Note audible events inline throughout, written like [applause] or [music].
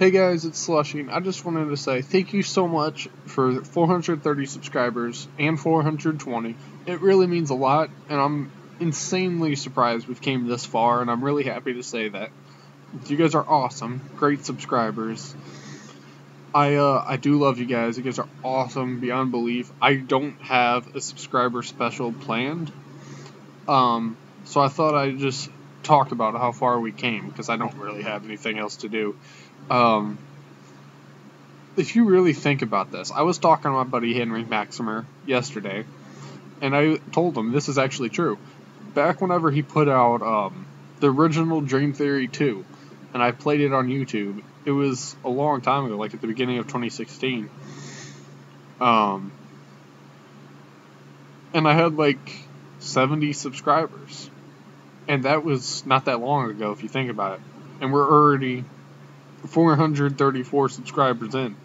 Hey guys, it's Slushie. I just wanted to say thank you so much for 430 subscribers and 420. It really means a lot, and I'm insanely surprised we've came this far, and I'm really happy to say that. You guys are awesome, great subscribers. I uh, I do love you guys. You guys are awesome beyond belief. I don't have a subscriber special planned, um, so I thought I'd just talk about how far we came because I don't really have anything else to do. Um, if you really think about this, I was talking to my buddy Henry Maximer yesterday, and I told him this is actually true. Back whenever he put out um, the original Dream Theory 2, and I played it on YouTube, it was a long time ago, like at the beginning of 2016. Um, and I had like 70 subscribers. And that was not that long ago, if you think about it. And we're already 434 subscribers in.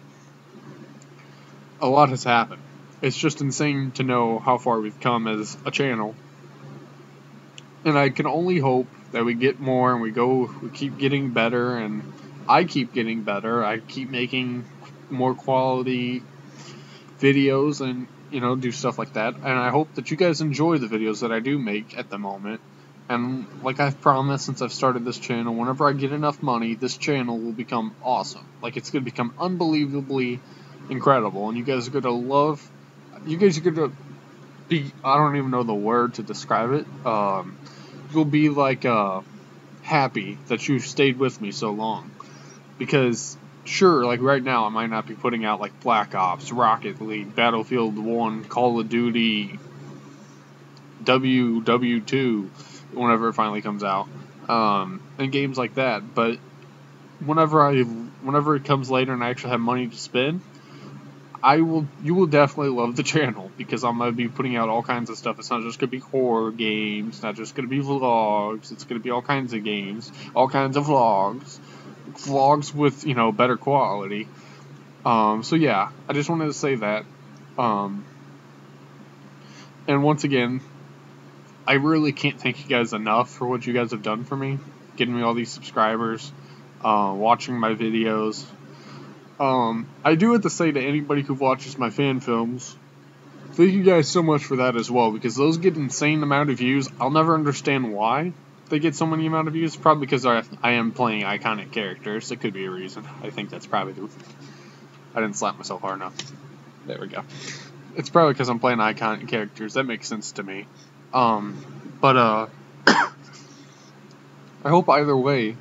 A lot has happened. It's just insane to know how far we've come as a channel. And I can only hope that we get more and we go, we keep getting better, and I keep getting better. I keep making more quality videos and, you know, do stuff like that. And I hope that you guys enjoy the videos that I do make at the moment. And like I've promised since I've started this channel, whenever I get enough money, this channel will become awesome. Like it's going to become unbelievably incredible. And you guys are going to love, you guys are going to be, I don't even know the word to describe it. Um, you'll be like uh, happy that you've stayed with me so long. Because sure, like right now, I might not be putting out like Black Ops, Rocket League, Battlefield 1, Call of Duty, WW2 whenever it finally comes out, um, and games like that. But whenever I, whenever it comes later and I actually have money to spend, I will, you will definitely love the [laughs] channel because I'm gonna be putting out all kinds of stuff. It's not just gonna be horror games, not just gonna be vlogs. It's gonna be all kinds of games, all kinds of vlogs, vlogs with you know better quality. Um, so yeah, I just wanted to say that. Um, and once again, I really can't thank you guys enough for what you guys have done for me, getting me all these subscribers, uh, watching my videos. Um, I do have to say to anybody who watches my fan films, thank you guys so much for that as well, because those get insane amount of views. I'll never understand why they get so many amount of views. Probably because I, I am playing iconic characters. It could be a reason. I think that's probably the. I didn't slap myself hard enough. There we go. It's probably because I'm playing iconic characters. That makes sense to me. Um, but uh, [coughs] I hope either way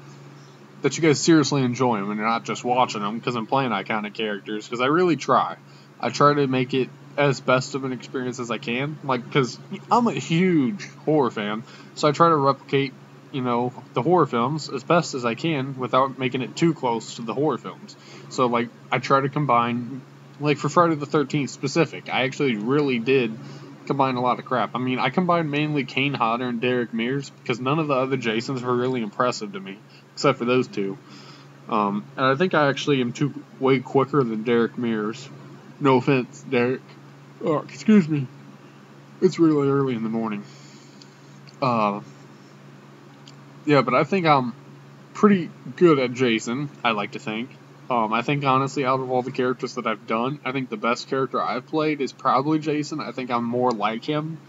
that you guys seriously enjoy them and you're not just watching them because I'm playing iconic characters. Because I really try. I try to make it as best of an experience as I can. Like, because I'm a huge horror fan, so I try to replicate, you know, the horror films as best as I can without making it too close to the horror films. So, like, I try to combine, like, for Friday the 13th specific, I actually really did combine a lot of crap. I mean, I combined mainly Kane Hodder and Derek Mears because none of the other Jasons were really impressive to me, except for those two. Um, and I think I actually am too way quicker than Derek Mears. No offense, Derek. Oh, excuse me. It's really early in the morning. Uh, yeah, but I think I'm pretty good at Jason. I like to think. Um, I think honestly, out of all the characters that I've done, I think the best character I've played is probably Jason. I think I'm more like him.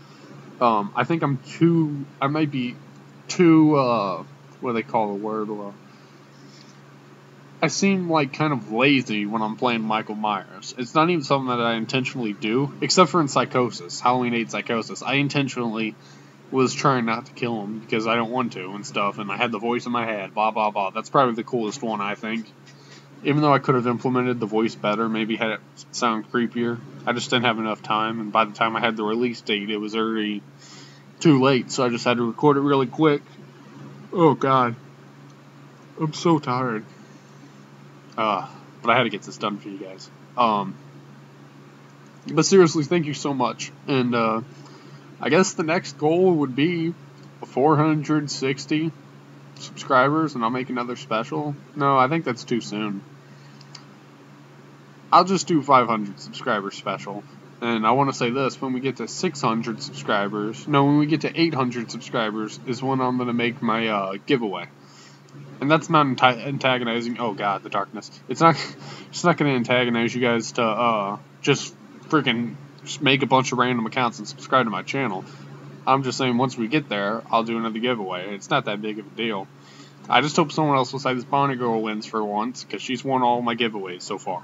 Um, I think I'm too. I might be too. Uh, what do they call the word? I seem like kind of lazy when I'm playing Michael Myers. It's not even something that I intentionally do, except for in Psychosis, Halloween 8 Psychosis. I intentionally was trying not to kill him because I don't want to and stuff, and I had the voice in my head, blah blah blah. That's probably the coolest one, I think even though I could have implemented the voice better, maybe had it sound creepier, I just didn't have enough time. And by the time I had the release date, it was already too late. So I just had to record it really quick. Oh God, I'm so tired. Uh, but I had to get this done for you guys. Um, but seriously, thank you so much. And uh, I guess the next goal would be 460 subscribers and I'll make another special? No, I think that's too soon. I'll just do 500 subscriber special. And I want to say this when we get to 600 subscribers, no, when we get to 800 subscribers, is when I'm going to make my uh, giveaway. and that's not antagonizing. Oh God, the darkness. It's not. [laughs] It's not going to antagonize you guys to uh, just freaking make a bunch of random accounts and subscribe to my channel. I'm just saying once we get there, I'll do another giveaway. It's not that big of a deal. I just hope someone else besides Bonnie Girl wins for once because she's won all my giveaways so far.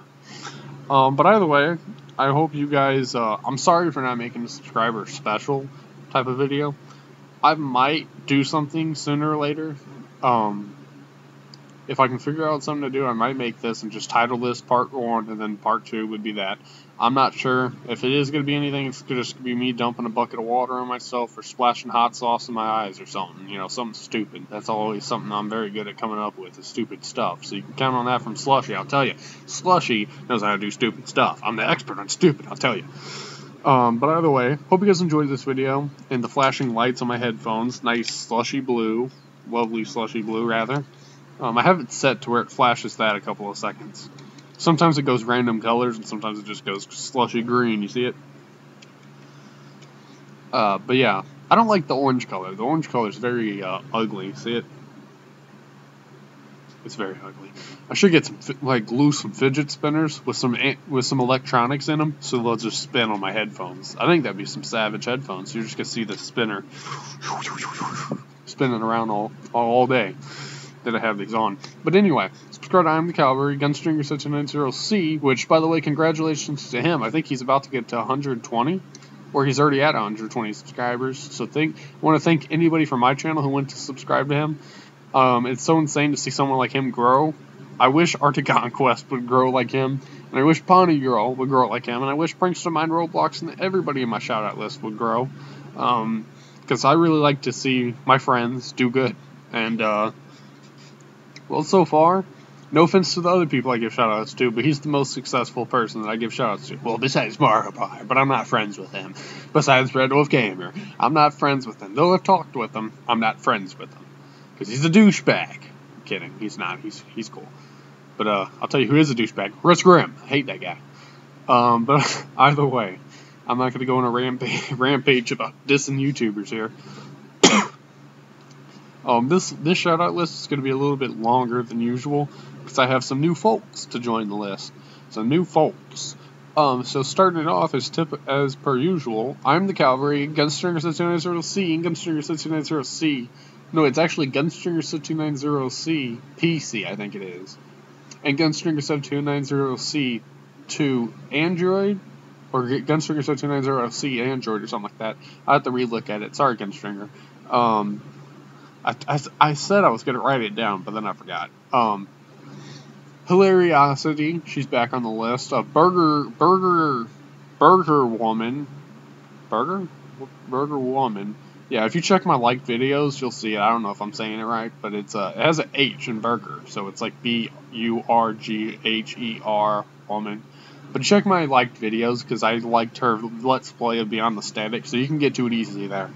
Um, but either way, I hope you guys. Uh, I'm sorry for not making a subscriber special type of video. I might do something sooner or later. Um, if I can figure out something to do, I might make this and just title this part one, and then part two would be that. I'm not sure if it is going to be anything. It's just be me dumping a bucket of water on myself or splashing hot sauce in my eyes or something. You know, something stupid. That's always something I'm very good at coming up with is stupid stuff. So you can count on that from Slushie. I'll tell you, Slushie knows how to do stupid stuff. I'm the expert on stupid. I'll tell you. Um, but either way, hope you guys enjoyed this video and the flashing lights on my headphones. Nice slushy blue, lovely slushy blue rather. Um, I have it set to where it flashes that a couple of seconds. Sometimes it goes random colors, and sometimes it just goes slushy green. You see it? Uh, but yeah, I don't like the orange color. The orange color is very uh, ugly. See it? It's very ugly. I should get some like glue some fidget spinners with some with some electronics in them, so they'll just spin on my headphones. I think that'd be some savage headphones. You're just gonna see the spinner spinning around all all day that I have these on. But anyway, subscribe to I'm the Cavalry, Gunstringer 790C, which, by the way, congratulations to him. I think he's about to get to 120, or he's already at 120 subscribers. So thank, I want to thank anybody from my channel who went to subscribe to him. Um, it's so insane to see someone like him grow. I wish Arctic Conquest [laughs] would grow like him, and I wish Pawnee Girl would grow like him, and I wish Prankster Mind Roblox and everybody in my shout out list would grow. Because um, I really like to see my friends do good. And, uh, well, so far, no offense to the other people I give shoutouts to, but he's the most successful person that I give shoutouts to. Well, besides Markiplier, but I'm not friends with him. Besides Red Wolf Gamer, I'm not friends with him. Though I've talked with him, I'm not friends with him. Because he's a douchebag. I'm kidding, he's not. He's he's cool. But uh, I'll tell you who is a douchebag. Russ Grimm. I hate that guy. Um, but [laughs] either way, I'm not going to go on a rampage, [laughs] rampage about dissing YouTubers here. Um, this this shout out list is going to be a little bit longer than usual because I have some new folks to join the list. Some new folks. Um, so starting it off as tip as per usual, I'm the Cavalry, Gunstringer 790C, and Gunstringer 790C. No, it's actually Gunstringer 790C PC, I think it is. And Gunstringer 7290C to Android, or Gunstringer 7290C Android or something like that. I have to relook at it. Sorry, Gunstringer. Um, I, I, I said I was going to write it down, but then I forgot. Um, Hilariosity, she's back on the list. Uh, Burger, Burger, Burger Woman, Burger, Burger Woman. Yeah, if you check my liked videos, you'll see it. I don't know if I'm saying it right, but it's uh, it has an H in Burger, so it's like B U R G H E R Woman. But check my liked videos because I liked her Let's Play of Beyond the Static, so you can get to it easily there.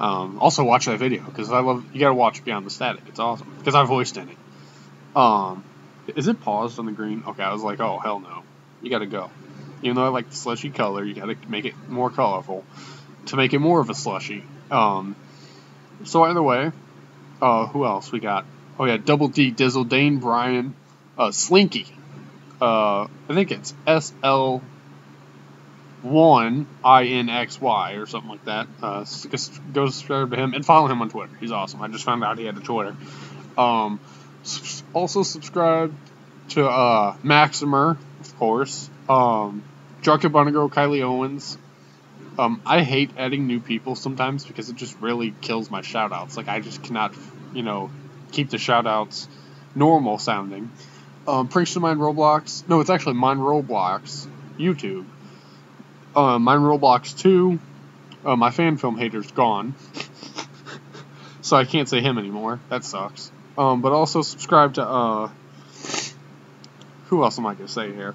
Um, also, watch that video because I love. You gotta watch Beyond the Static. It's awesome because I voiced in it. Um, is it paused on the green? Okay, I was like, oh hell no, you gotta go. Even though I like the slushy color, you gotta make it more colorful to make it more of a slushy. Um, so either way, uh, who else we got? Oh yeah, Double D Dizzle, Dane Brian, uh, Slinky. Uh, I think it's S L one I N X Y or something like that. Uh, go subscribe to him and follow him on Twitter. He's awesome. I just found out he had a Twitter. Um, also subscribe to uh, Maximer, of course. Um, Bunny Girl, Kylie Owens. Um, I hate adding new people sometimes because it just really kills my shoutouts. Like I just cannot, you know, keep the shoutouts normal sounding. Um, Prankster Mind Roblox. No, it's actually Mind Roblox YouTube. Uh, mine Roblox 2. Uh, my fan film hater's gone. so I can't say him anymore. That sucks. Um, but also subscribe to, uh, who else am I going to say here?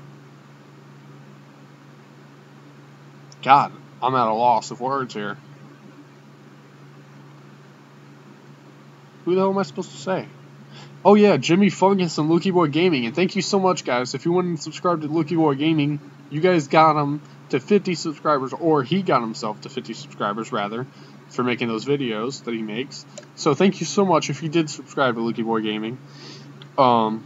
God, I'm at a loss of words here. Who the hell am I supposed to say? Oh yeah, Jimmy Fungus and Lukey Boy Gaming, and thank you so much, guys. If you want to subscribe to Lukey Boy Gaming, you guys got him to 50 subscribers, or he got himself to 50 subscribers rather, for making those videos that he makes. So thank you so much if you did subscribe to Lukey Boy Gaming. Um,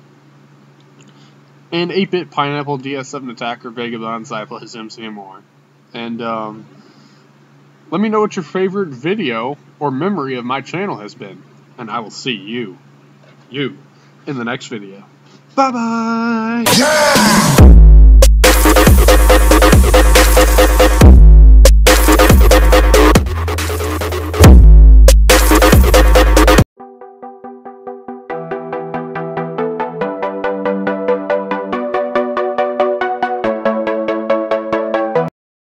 and 8-bit Pineapple DS7 Attacker Vagabond Cyclist MC more. And um, let me know what your favorite video or memory of my channel has been, and I will see you you in the next video. Bye bye!